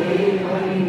Amen.